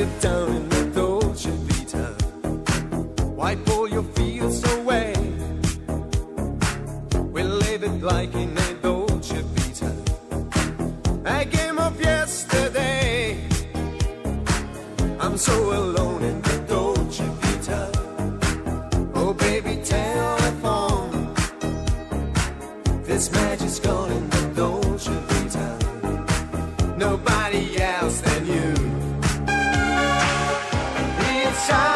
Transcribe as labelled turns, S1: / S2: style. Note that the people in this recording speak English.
S1: it down in the ocean Peter. Wipe all your fields away. We'll live it like in a Dolce Vita. I game up yesterday. I'm so alone in the Dolce Vita. Oh baby, tell me. phone. This magic's gone in Time.